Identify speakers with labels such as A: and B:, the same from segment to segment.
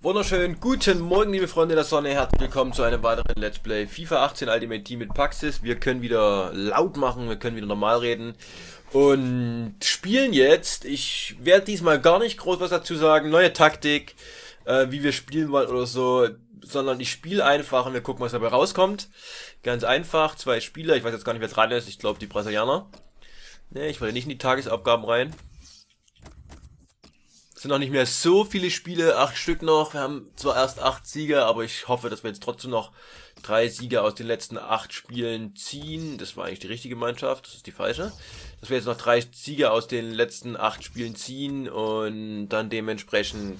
A: Wunderschönen guten Morgen, liebe Freunde der Sonne. Herzlich willkommen zu einem weiteren Let's Play FIFA 18 Ultimate Team mit Paxis. Wir können wieder laut machen, wir können wieder normal reden und spielen jetzt. Ich werde diesmal gar nicht groß was dazu sagen. Neue Taktik, äh, wie wir spielen wollen oder so, sondern ich spiele einfach und wir gucken, was dabei rauskommt. Ganz einfach, zwei Spieler. Ich weiß jetzt gar nicht, wer dran ist. Ich glaube, die Brasilianer. Ne, ich wollte nicht in die Tagesabgaben rein. Sind noch nicht mehr so viele Spiele, acht Stück noch. Wir haben zwar erst acht Siege, aber ich hoffe, dass wir jetzt trotzdem noch drei Siege aus den letzten acht Spielen ziehen. Das war eigentlich die richtige Mannschaft, das ist die falsche. Dass wir jetzt noch drei Siege aus den letzten acht Spielen ziehen und dann dementsprechend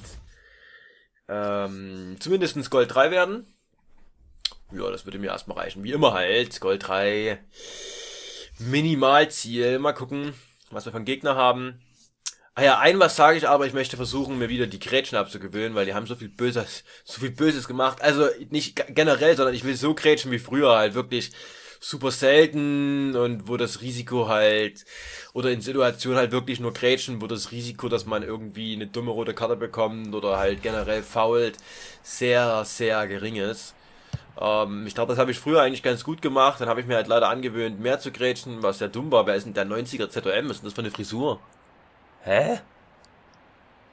A: ähm, zumindest Gold 3 werden. Ja, das würde mir erstmal reichen. Wie immer halt, Gold 3 Minimalziel. Mal gucken, was wir von Gegner haben. Ah ja, ein was sage ich aber, ich möchte versuchen, mir wieder die Grätschen abzugewöhnen, weil die haben so viel Böses, so viel Böses gemacht. Also nicht generell, sondern ich will so Grätschen wie früher halt wirklich super selten und wo das Risiko halt oder in Situationen halt wirklich nur Grätschen, wo das Risiko, dass man irgendwie eine dumme rote Karte bekommt oder halt generell fault, sehr, sehr gering ist. Ähm, ich glaube, das habe ich früher eigentlich ganz gut gemacht. Dann habe ich mir halt leider angewöhnt, mehr zu grätschen, was sehr dumm war. Wer ist denn der 90er ZOM? Was ist denn das für eine Frisur? Hä?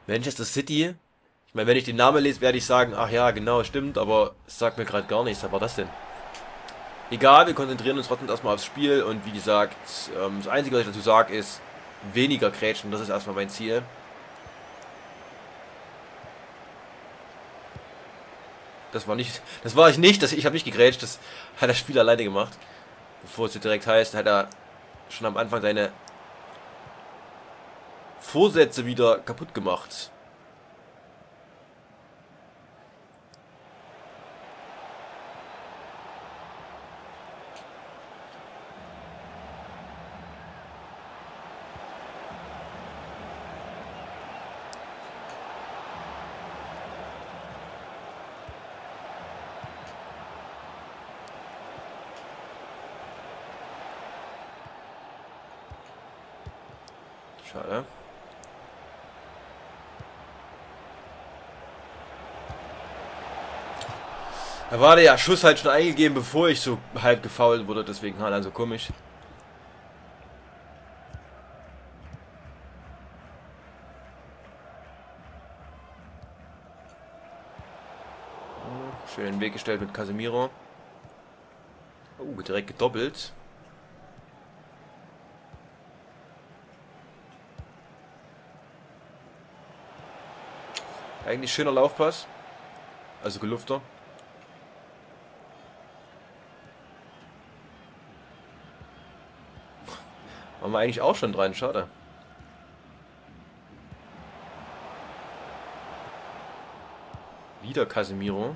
A: Manchester City? Ich meine, wenn ich den Namen lese, werde ich sagen, ach ja, genau, stimmt, aber es sagt mir gerade gar nichts. Was war das denn? Egal, wir konzentrieren uns trotzdem erstmal aufs Spiel und wie gesagt, ähm, das Einzige, was ich dazu sage, ist weniger Grätschen. Das ist erstmal mein Ziel. Das war nicht, das war ich nicht, das, ich habe nicht gegrätscht, das hat das Spiel alleine gemacht. Bevor es direkt heißt, hat er schon am Anfang seine Vorsätze wieder kaputt gemacht. Schade. Da war der Schuss halt schon eingegeben, bevor ich so halb gefault wurde, deswegen halt also komisch. Schön den Weg gestellt mit Casemiro. Oh, direkt gedoppelt. Eigentlich schöner Laufpass. Also gelufter. Waren wir eigentlich auch schon dran, schade. Wieder Casemiro.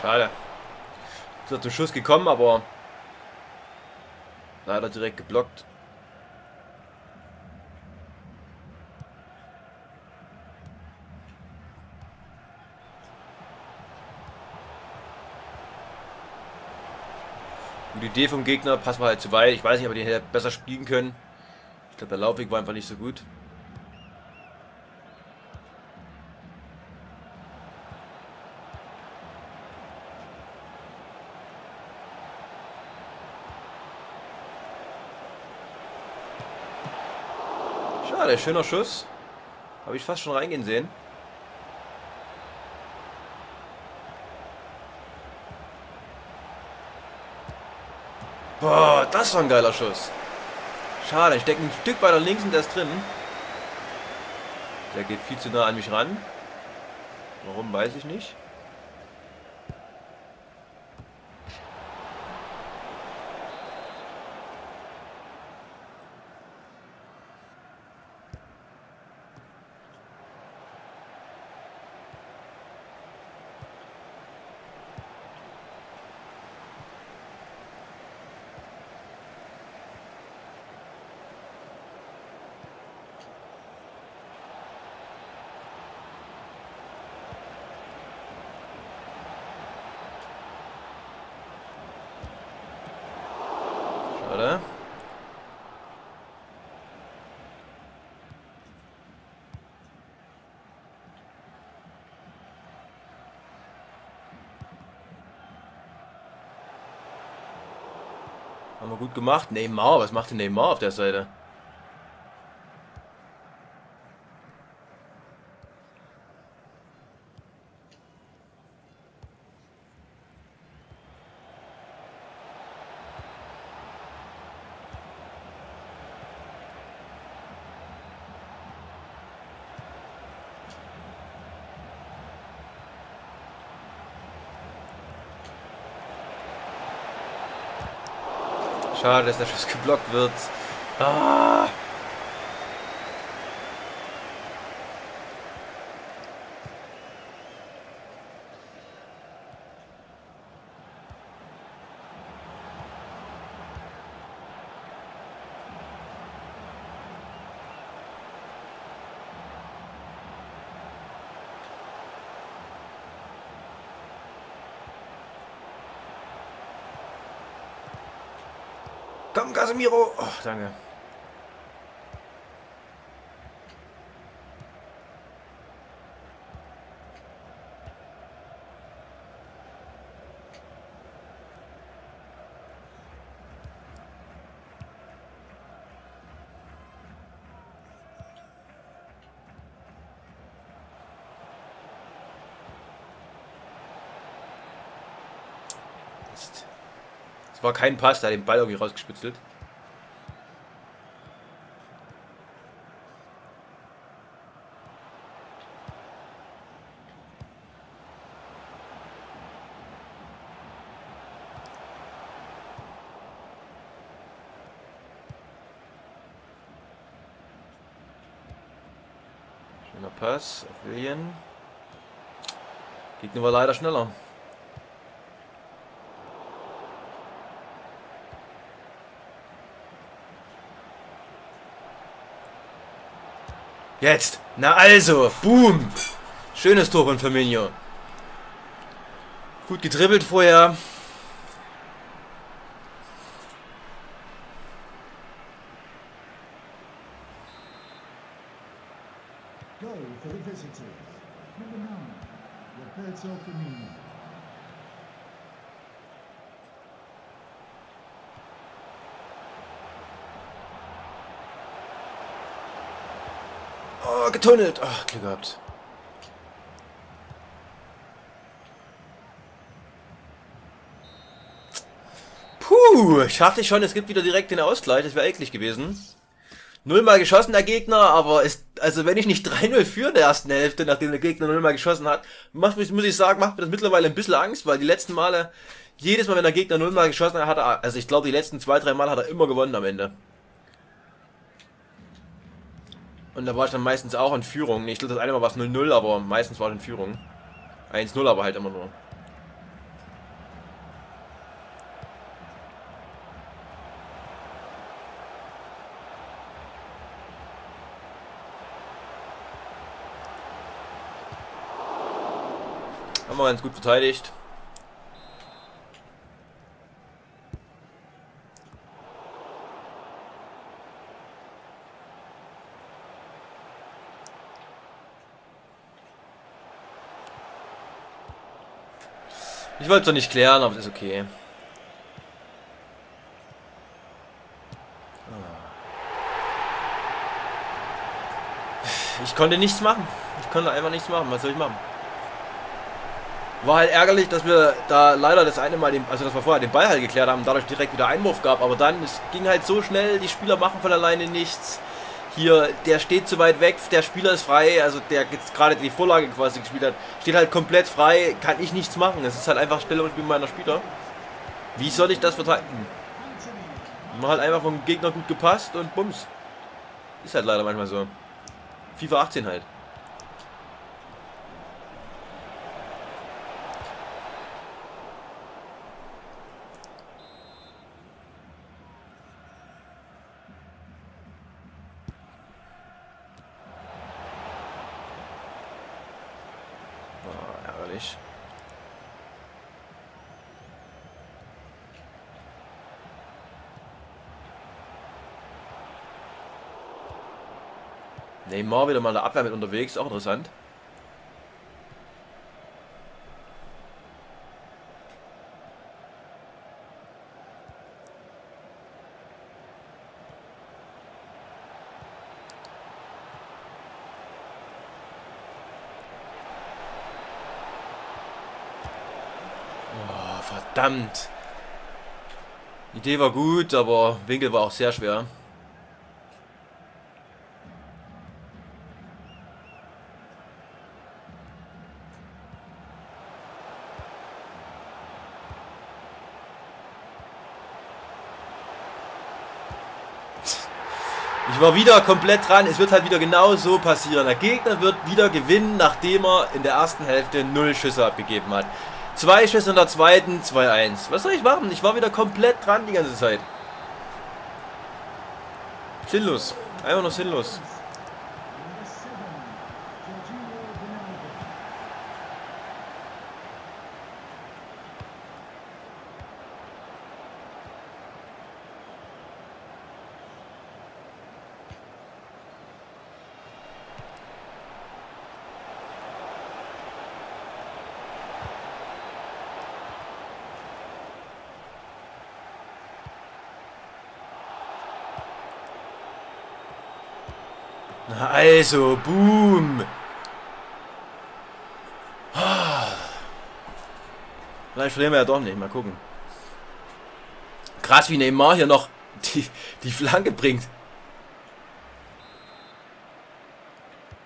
A: Schade. Ist zum Schuss gekommen, aber leider direkt geblockt. Gute Idee vom Gegner, passen wir halt zu weit. Ich weiß nicht, ob die hätte besser spielen können. Ich glaube, der Laufweg war einfach nicht so gut. Schade, schöner Schuss. Habe ich fast schon reingehen sehen. Boah, das war ein geiler Schuss. Schade, ich stecke ein Stück weiter links und der ist drin. Der geht viel zu nah an mich ran. Warum, weiß ich nicht. Haben wir gut gemacht. Neymar, was macht denn Neymar auf der Seite? Schade, dass der Schuss geblockt wird. Ah. Komm, Casemiro. Oh, danke. Es war kein Pass, der hat den Ball irgendwie rausgespitzelt. Auf William. Gegner war leider schneller. Jetzt. Na also. Boom. Schönes Tor von Firmino. Gut gedribbelt vorher. Goal for the visitors. Number nine, Roberto Firmino. Oh, getunnelt. Ach, Glück gehabt. Puh, ich dachte schon, es gibt wieder direkt den Ausgleich. Das wäre eklig gewesen. Nullmal geschossen der Gegner, aber ist, also wenn ich nicht 3-0 führe in der ersten Hälfte, nachdem der Gegner nullmal geschossen hat, macht mich, muss ich sagen, macht mir das mittlerweile ein bisschen Angst, weil die letzten Male, jedes Mal, wenn der Gegner nullmal geschossen hat, hat er, also ich glaube, die letzten zwei, drei Mal hat er immer gewonnen am Ende. Und da war ich dann meistens auch in Führung. Ich glaube, das eine Mal war es 0-0, aber meistens war ich in Führung. 1-0 aber halt immer nur. Wir ganz gut verteidigt. Ich wollte es doch nicht klären, aber es ist okay. Ich konnte nichts machen. Ich konnte einfach nichts machen. Was soll ich machen? War halt ärgerlich, dass wir da leider das eine Mal, den, also dass wir vorher den Ball halt geklärt haben, dadurch direkt wieder Einwurf gab. Aber dann, es ging halt so schnell, die Spieler machen von alleine nichts. Hier, der steht zu weit weg, der Spieler ist frei, also der jetzt gerade die Vorlage quasi gespielt hat, steht halt komplett frei, kann ich nichts machen. Es ist halt einfach Stellungsspiel meiner Spieler. Wie soll ich das verteidigen? Man halt einfach vom Gegner gut gepasst und bums. Ist halt leider manchmal so. FIFA 18 halt. Ärgerlich. Neymar wieder mal in der Abwehr mit unterwegs, auch interessant. Verdammt. Die Idee war gut, aber Winkel war auch sehr schwer. Ich war wieder komplett dran. Es wird halt wieder genau so passieren. Der Gegner wird wieder gewinnen, nachdem er in der ersten Hälfte null Schüsse abgegeben hat. Zwei Schüsse in der zweiten, 2-1. Was soll ich machen? Ich war wieder komplett dran die ganze Zeit. Sinnlos. Einfach nur sinnlos. Also, boom. Vielleicht verlieren wir ja doch nicht. Mal gucken. Krass, wie Neymar hier noch die, die Flanke bringt.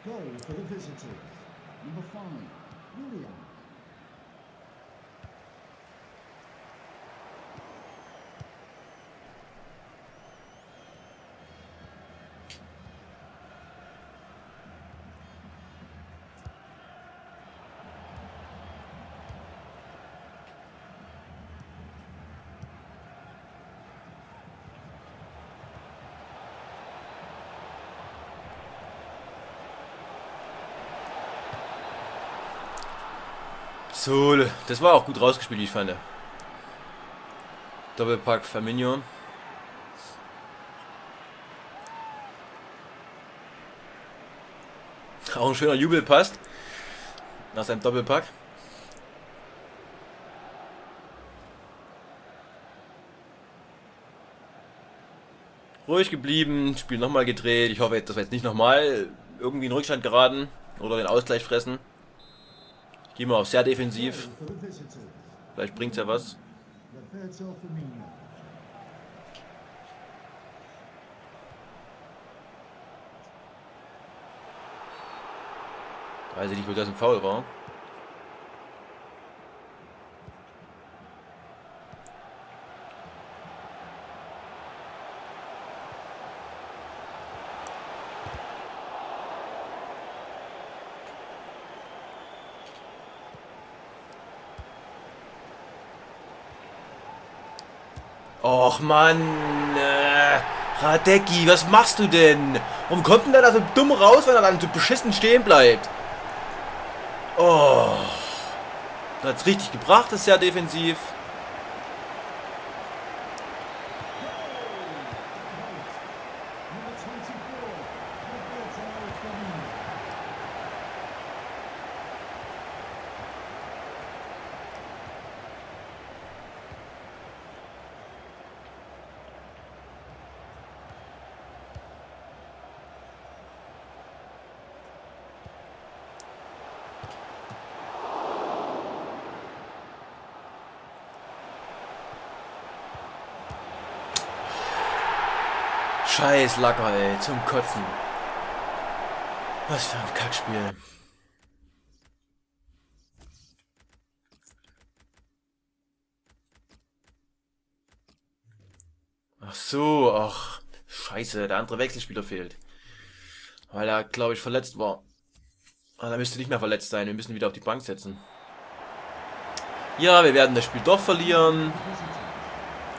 A: Goal for the visitors. Number five, William. So, das war auch gut rausgespielt, wie ich fand. Doppelpack Firmino. Auch ein schöner Jubel passt. Nach seinem Doppelpack. Ruhig geblieben, Spiel nochmal gedreht. Ich hoffe, dass wir jetzt nicht nochmal irgendwie in Rückstand geraten oder den Ausgleich fressen. Gehen wir auf sehr defensiv. Vielleicht bringt es ja was. Weiß ich nicht, wo das ein Foul war. Och Mann, äh, Radecki, was machst du denn? Warum kommt denn der da so dumm raus, wenn er dann so beschissen stehen bleibt? Oh. Das hat's richtig gebracht, ist sehr defensiv. Scheiß Lacker, ey. Zum Kotzen. Was für ein Kackspiel. Ach so, ach. Scheiße, der andere Wechselspieler fehlt. Weil er, glaube ich, verletzt war. Aber er müsste nicht mehr verletzt sein. Wir müssen wieder auf die Bank setzen. Ja, wir werden das Spiel doch verlieren.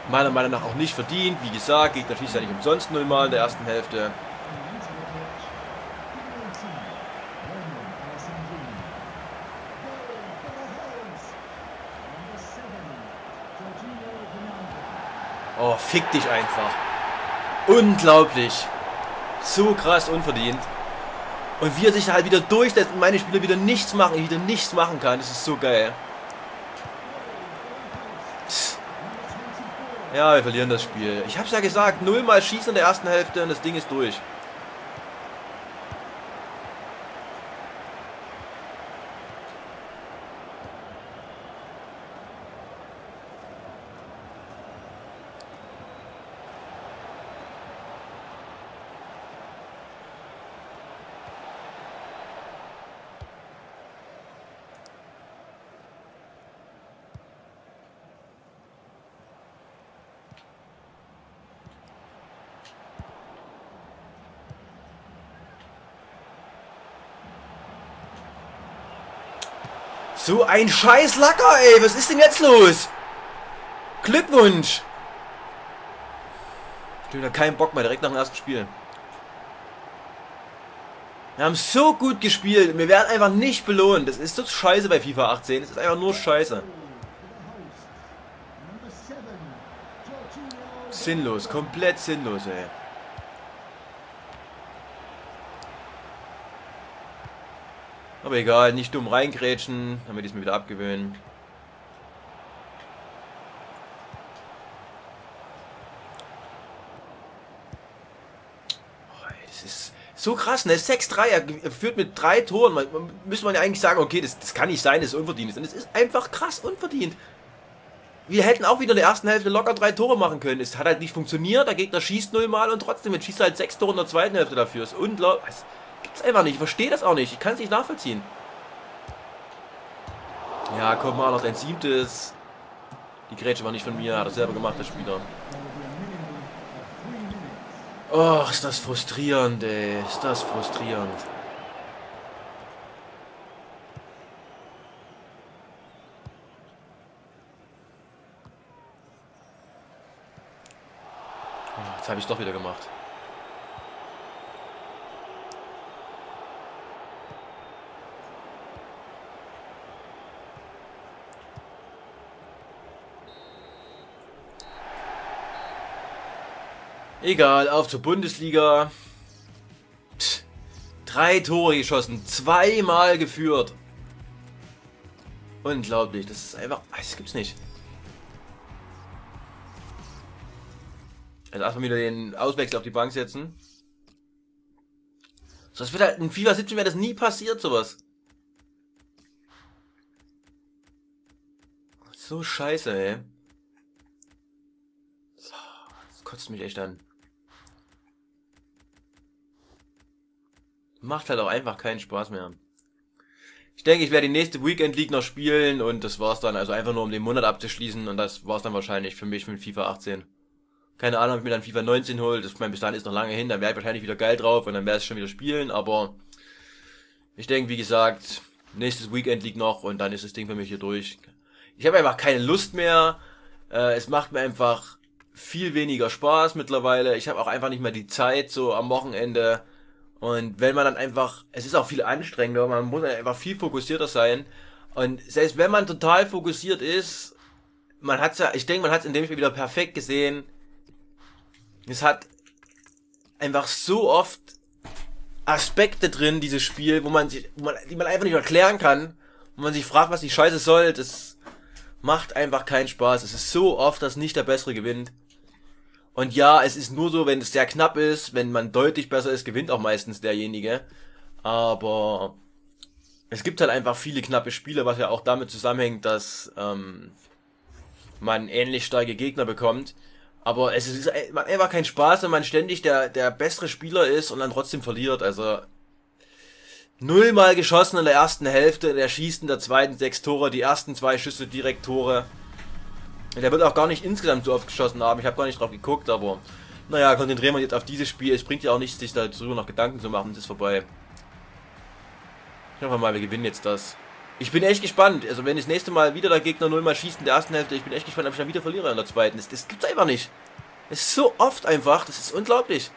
A: Meiner Meinung nach auch nicht verdient. Wie gesagt, Gegner schießt ja nicht umsonst nullmal in der ersten Hälfte. Oh, fick dich einfach. Unglaublich. So krass unverdient. Und wie er sich halt wieder durchsetzt und meine Spieler wieder nichts machen, wieder nichts machen kann, das ist so geil. Ja, wir verlieren das Spiel. Ich hab's ja gesagt, nullmal schießen in der ersten Hälfte und das Ding ist durch. So ein scheiß Lacker, ey. Was ist denn jetzt los? Glückwunsch. Ich habe keinen Bock mehr, direkt nach dem ersten Spiel. Wir haben so gut gespielt. Wir werden einfach nicht belohnt. Das ist so scheiße bei FIFA 18. Das ist einfach nur scheiße. Sinnlos. Komplett sinnlos, ey. Aber egal, nicht dumm reingrätschen, damit ich es mir wieder abgewöhnen. Das ist so krass, ne? 6-3, er führt mit drei Toren. Man, man, müsste man ja eigentlich sagen, okay, das, das kann nicht sein, das ist unverdient. Und es ist einfach krass unverdient. Wir hätten auch wieder in der ersten Hälfte locker drei Tore machen können. Es hat halt nicht funktioniert, der Gegner schießt nullmal und trotzdem, jetzt schießt er halt sechs Tore in der zweiten Hälfte dafür. Ist unglaublich. Gibt's einfach nicht. Ich verstehe das auch nicht. Ich kann es nicht nachvollziehen. Ja, komm mal, noch dein siebtes. Die Grätsche war nicht von mir, hat er selber gemacht, der Spieler. Oh, ist das frustrierend, ey. Ist das frustrierend. Oh, jetzt habe ich doch wieder gemacht. Egal, auf zur Bundesliga. Pff, drei Tore geschossen, zweimal geführt. Unglaublich, das ist einfach, das gibt's nicht. Also erstmal wieder den Auswechsel auf die Bank setzen. So, das wird halt, in FIFA 17 wäre das nie passiert, sowas. So scheiße, ey. Kotzt mich echt an. Macht halt auch einfach keinen Spaß mehr. Ich denke, ich werde die nächste Weekend League noch spielen und das war's dann. Also einfach nur um den Monat abzuschließen und das war's dann wahrscheinlich für mich mit FIFA 18. Keine Ahnung, ob ich mir dann FIFA 19 hole. Das, mein, bis dahin ist noch lange hin. Dann werde ich wahrscheinlich wieder geil drauf und dann werde ich schon wieder spielen. Aber ich denke, wie gesagt, nächstes Weekend League noch und dann ist das Ding für mich hier durch. Ich habe einfach keine Lust mehr. Äh, es macht mir einfach viel weniger Spaß mittlerweile. Ich habe auch einfach nicht mehr die Zeit so am Wochenende und wenn man dann einfach, es ist auch viel anstrengender, man muss einfach viel fokussierter sein. Und selbst wenn man total fokussiert ist, man hat's ja, ich denke, man hat es in dem Spiel wieder perfekt gesehen. Es hat einfach so oft Aspekte drin, dieses Spiel, wo man sich, wo man, die man einfach nicht erklären kann, wo man sich fragt, was die Scheiße soll. Das macht einfach keinen Spaß. Es ist so oft, dass nicht der Bessere gewinnt. Und ja, es ist nur so, wenn es sehr knapp ist, wenn man deutlich besser ist, gewinnt auch meistens derjenige. Aber es gibt halt einfach viele knappe Spiele, was ja auch damit zusammenhängt, dass ähm, man ähnlich starke Gegner bekommt. Aber es ist einfach kein Spaß, wenn man ständig der, der bessere Spieler ist und dann trotzdem verliert. Also nullmal geschossen in der ersten Hälfte, der schießt in der zweiten sechs Tore, die ersten zwei Schüsse direkt Tore. Der wird auch gar nicht insgesamt so oft geschossen haben. Ich habe gar nicht drauf geguckt, aber naja, konzentrieren wir uns jetzt auf dieses Spiel. Es bringt ja auch nichts, sich darüber noch Gedanken zu machen. Es ist vorbei. Ich hoffe mal, wir gewinnen jetzt das. Ich bin echt gespannt. Also wenn das nächste Mal wieder der Gegner null mal schießt in der ersten Hälfte, ich bin echt gespannt, ob ich dann wieder verliere in der zweiten. Das, das gibt's einfach nicht. Es ist so oft einfach. Das ist unglaublich.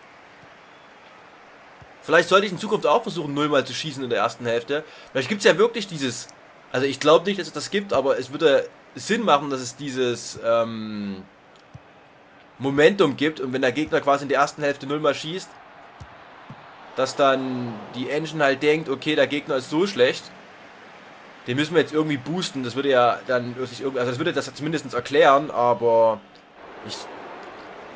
A: Vielleicht sollte ich in Zukunft auch versuchen, null mal zu schießen in der ersten Hälfte. Vielleicht gibt's ja wirklich dieses... Also ich glaube nicht, dass es das gibt, aber es würde Sinn machen, dass es dieses ähm, Momentum gibt und wenn der Gegner quasi in der ersten Hälfte null mal schießt, dass dann die Engine halt denkt, okay, der Gegner ist so schlecht, den müssen wir jetzt irgendwie boosten. Das würde ja dann irgendwie, also das würde das zumindest erklären, aber ich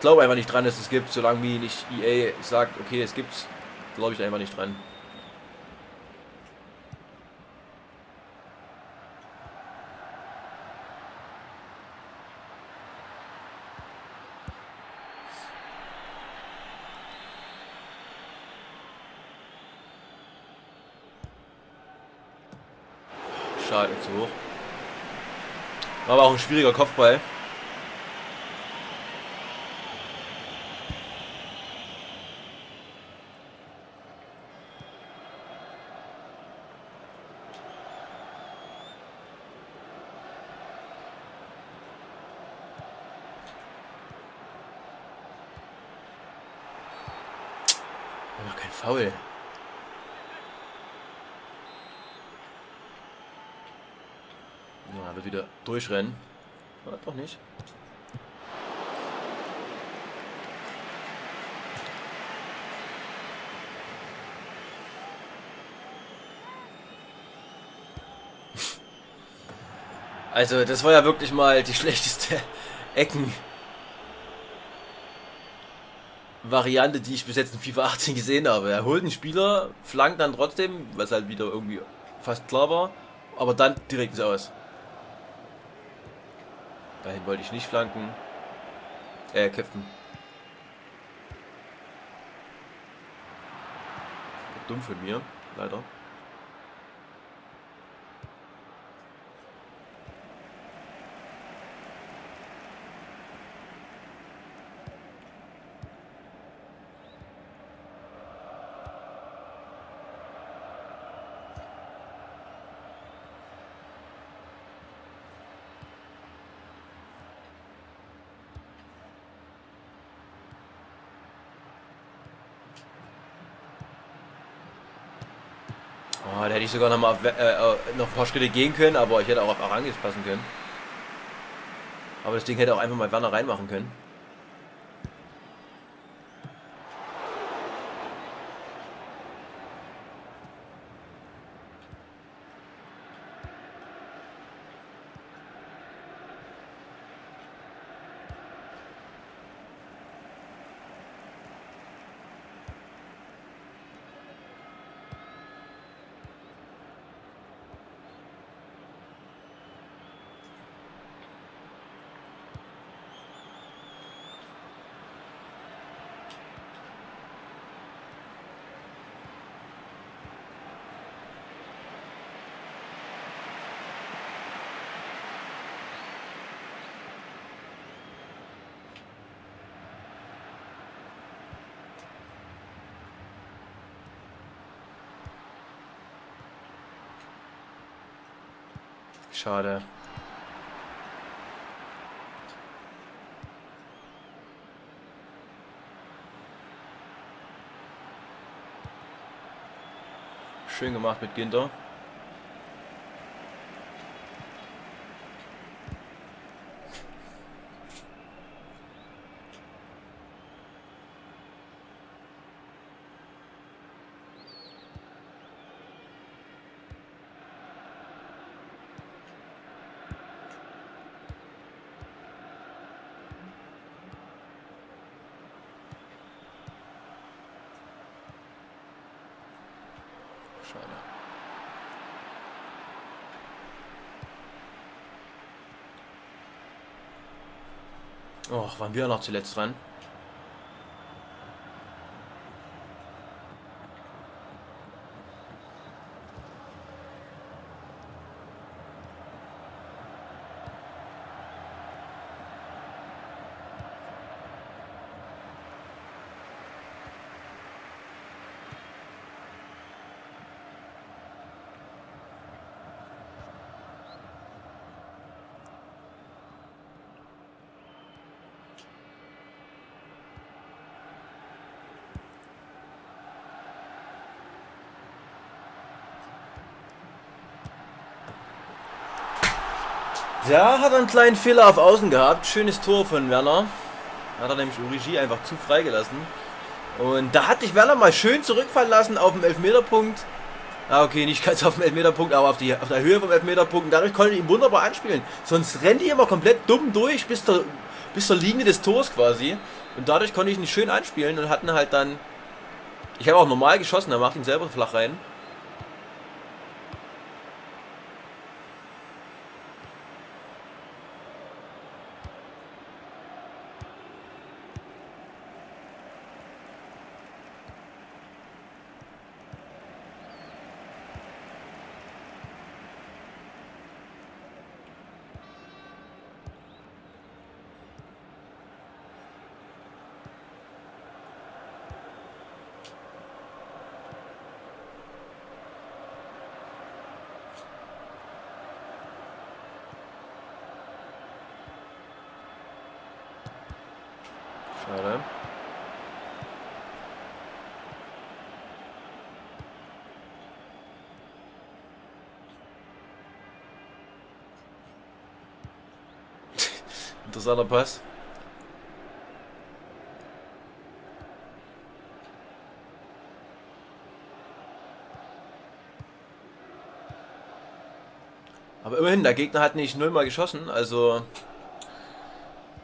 A: glaube einfach nicht dran, dass es gibt, solange wie nicht EA sagt, okay, es gibt's, glaube ich einfach nicht dran. schwieriger Kopfball. Noch kein Foul. Ja, wird wieder durchrennen. Ja, doch nicht. Also, das war ja wirklich mal die schlechteste Ecken. Variante, die ich bis jetzt in FIFA 18 gesehen habe. Er holt einen Spieler, flankt dann trotzdem, was halt wieder irgendwie fast klar war, aber dann direkt ins Aus. Dahin wollte ich nicht flanken. Äh, kämpfen. Dumm von mir, leider. Oh, da hätte ich sogar noch mal äh, äh, noch ein paar Schritte gehen können, aber ich hätte auch auf Arangis passen können. Aber das Ding hätte auch einfach mal Werner reinmachen können. Schade. Schön gemacht mit Ginter. Schade. Och, waren wir noch zuletzt dran? Ja, hat einen kleinen Fehler auf Außen gehabt. Schönes Tor von Werner. Hat er nämlich Origi einfach zu freigelassen. Und da hat sich Werner mal schön zurückfallen lassen auf dem Elfmeterpunkt. Ah, okay, nicht ganz auf dem Elfmeterpunkt, aber auf, die, auf der Höhe vom Elfmeterpunkt. Und dadurch konnte ich ihn wunderbar anspielen. Sonst rennt die immer komplett dumm durch bis zur, bis zur Linie des Tors quasi. Und dadurch konnte ich ihn schön anspielen und hatten halt dann... Ich habe auch normal geschossen, er macht ihn selber flach rein. Schade. Interessanter Pass. Aber immerhin, der Gegner hat nicht nullmal geschossen, also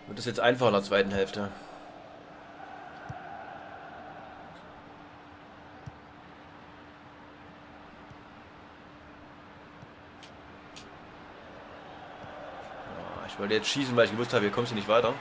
A: wird es jetzt einfacher in der zweiten Hälfte. Jetzt schießen, weil ich gewusst habe, hier kommst du nicht weiter.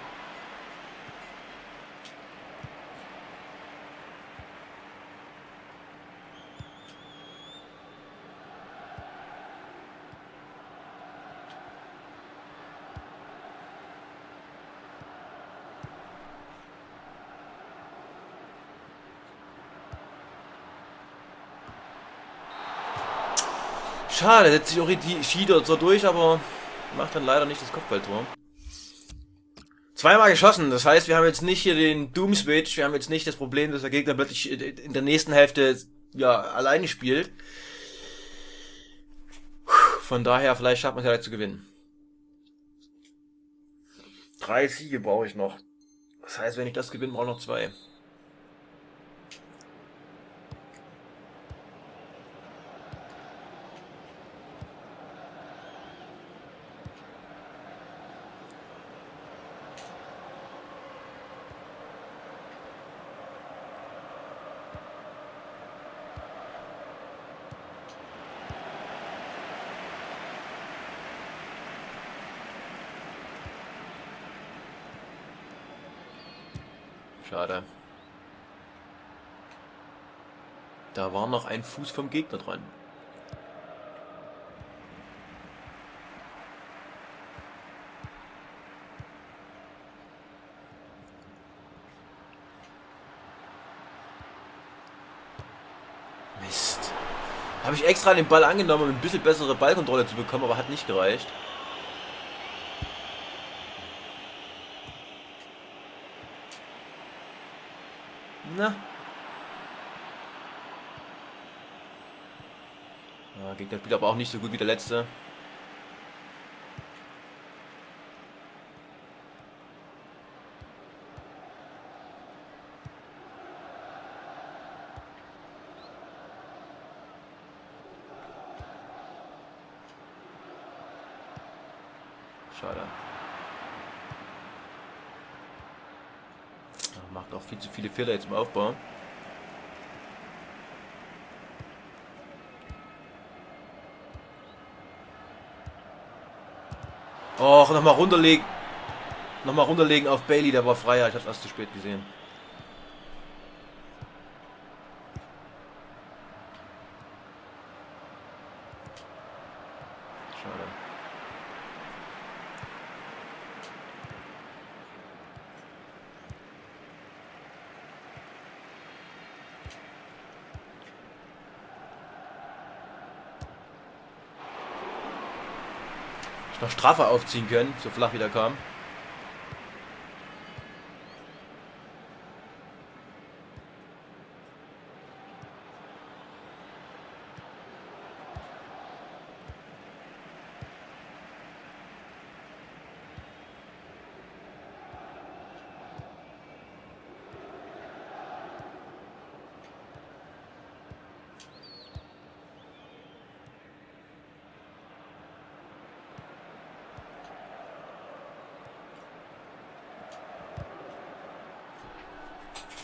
A: Schade, setzt sich auch die Schieder so durch, aber macht dann leider nicht das Kopfballtor. Zweimal geschossen, das heißt, wir haben jetzt nicht hier den Doom-Switch, wir haben jetzt nicht das Problem, dass der Gegner plötzlich in der nächsten Hälfte ja alleine spielt. Von daher, vielleicht schafft man es ja zu gewinnen. Drei Siege brauche ich noch. Das heißt, wenn ich das gewinne, brauche ich noch zwei. Schade. Da war noch ein Fuß vom Gegner dran. Mist. Habe ich extra den Ball angenommen, um ein bisschen bessere Ballkontrolle zu bekommen, aber hat nicht gereicht. Na. Ja, Gegner spielt aber auch nicht so gut wie der letzte. Schade. Macht auch viel zu viele Fehler jetzt im Aufbau. Och, nochmal runterlegen. Nochmal runterlegen auf Bailey, der war freier. Ich hab's erst zu spät gesehen. Strafe aufziehen können, so flach wieder kam.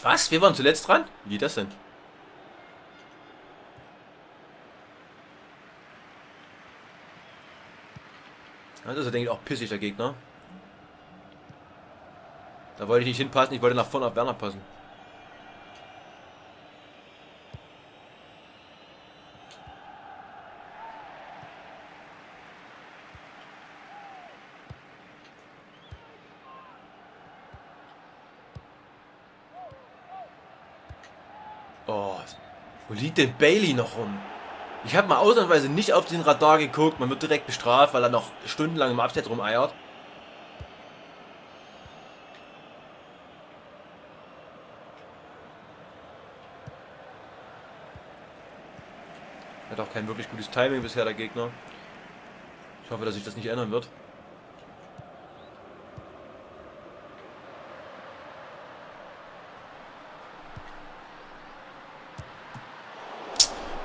A: Was? Wir waren zuletzt dran? Wie das denn? Das ist, denke ich, auch pissig, der Gegner. Da wollte ich nicht hinpassen, ich wollte nach vorne auf Werner passen. Oh, wo liegt denn Bailey noch rum? Ich habe mal ausnahmsweise nicht auf den Radar geguckt. Man wird direkt bestraft, weil er noch stundenlang im Abseits rumeiert. Hat auch kein wirklich gutes Timing bisher, der Gegner. Ich hoffe, dass sich das nicht ändern wird.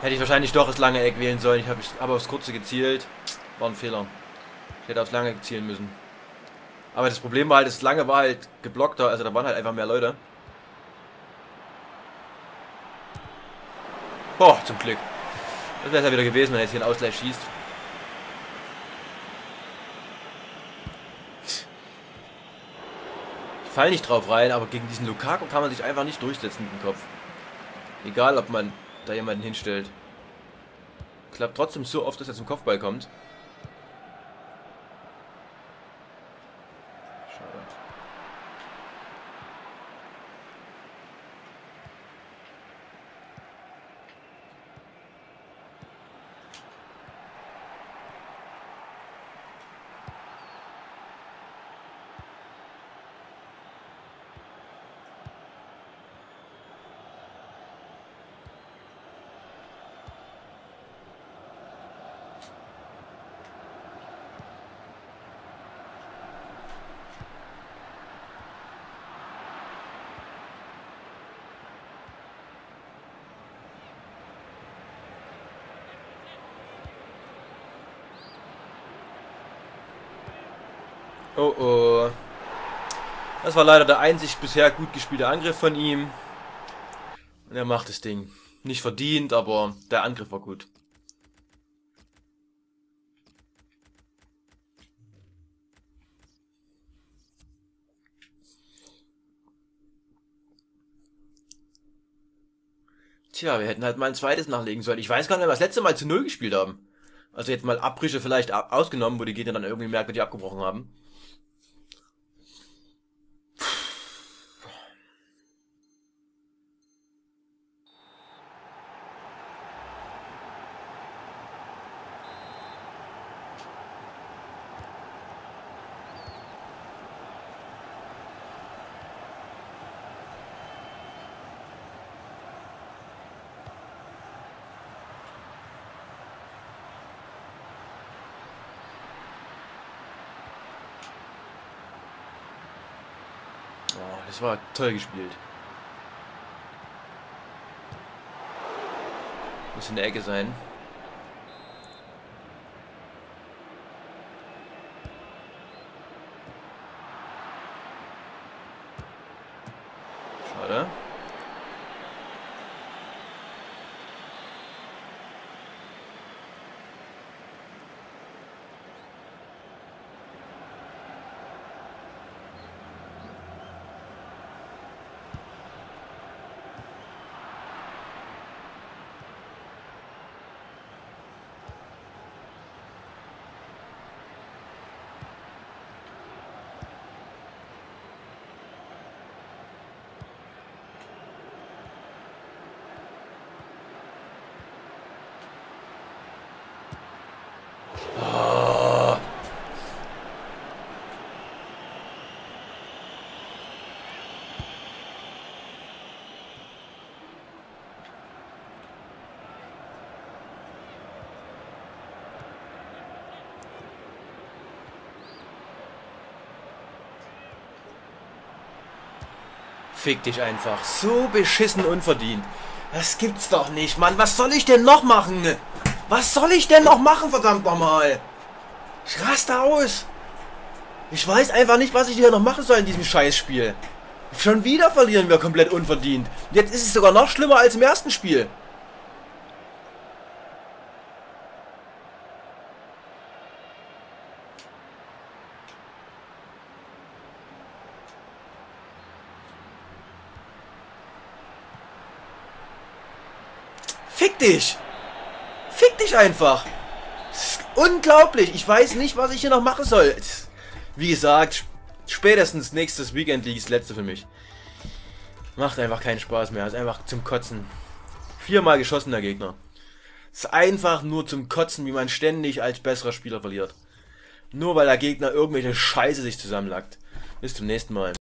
A: Hätte ich wahrscheinlich doch das lange Eck wählen sollen. Ich habe hab aufs kurze gezielt. War ein Fehler. Ich hätte aufs lange zielen müssen. Aber das Problem war halt, das lange war halt geblockter. Also da waren halt einfach mehr Leute. Boah, zum Glück. Das wäre es ja wieder gewesen, wenn er jetzt hier einen Ausgleich schießt. Ich fall nicht drauf rein, aber gegen diesen Lukaku kann man sich einfach nicht durchsetzen mit dem Kopf. Egal, ob man da jemanden hinstellt. Klappt trotzdem so oft, dass er zum Kopfball kommt. Oh oh. Das war leider der einzig bisher gut gespielte Angriff von ihm. Und er macht das Ding. Nicht verdient, aber der Angriff war gut. Tja, wir hätten halt mal ein zweites nachlegen sollen. Ich weiß gar nicht, ob wir das letzte Mal zu Null gespielt haben. Also jetzt mal Abbrüche vielleicht ausgenommen, wo die Gegner dann irgendwie merkwürdig abgebrochen haben. Oh, das war toll gespielt. Muss in der Ecke sein. Schade. Fick dich einfach. So beschissen unverdient. Das gibt's doch nicht, Mann. Was soll ich denn noch machen? Was soll ich denn noch machen, verdammt nochmal? Ich raste aus. Ich weiß einfach nicht, was ich hier noch machen soll in diesem Scheißspiel. Schon wieder verlieren wir komplett unverdient. Jetzt ist es sogar noch schlimmer als im ersten Spiel. Fick dich! Fick dich einfach! unglaublich! Ich weiß nicht, was ich hier noch machen soll. Wie gesagt, spätestens nächstes Weekend liegt das letzte für mich. Macht einfach keinen Spaß mehr. Ist einfach zum Kotzen. Viermal geschossen der Gegner. Ist einfach nur zum Kotzen, wie man ständig als besserer Spieler verliert. Nur weil der Gegner irgendwelche Scheiße sich zusammenlackt. Bis zum nächsten Mal.